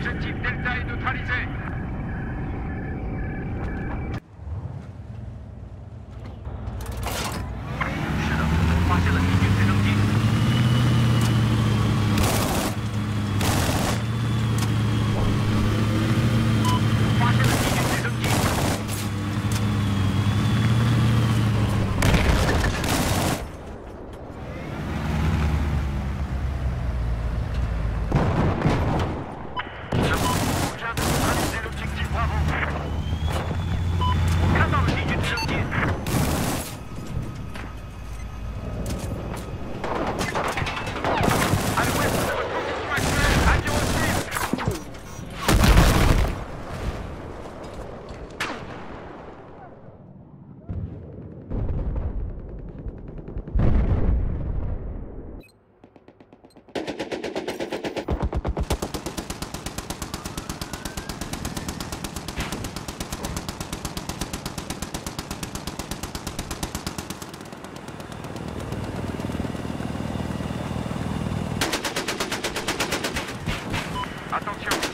Objectif Delta est neutralisé. Atenção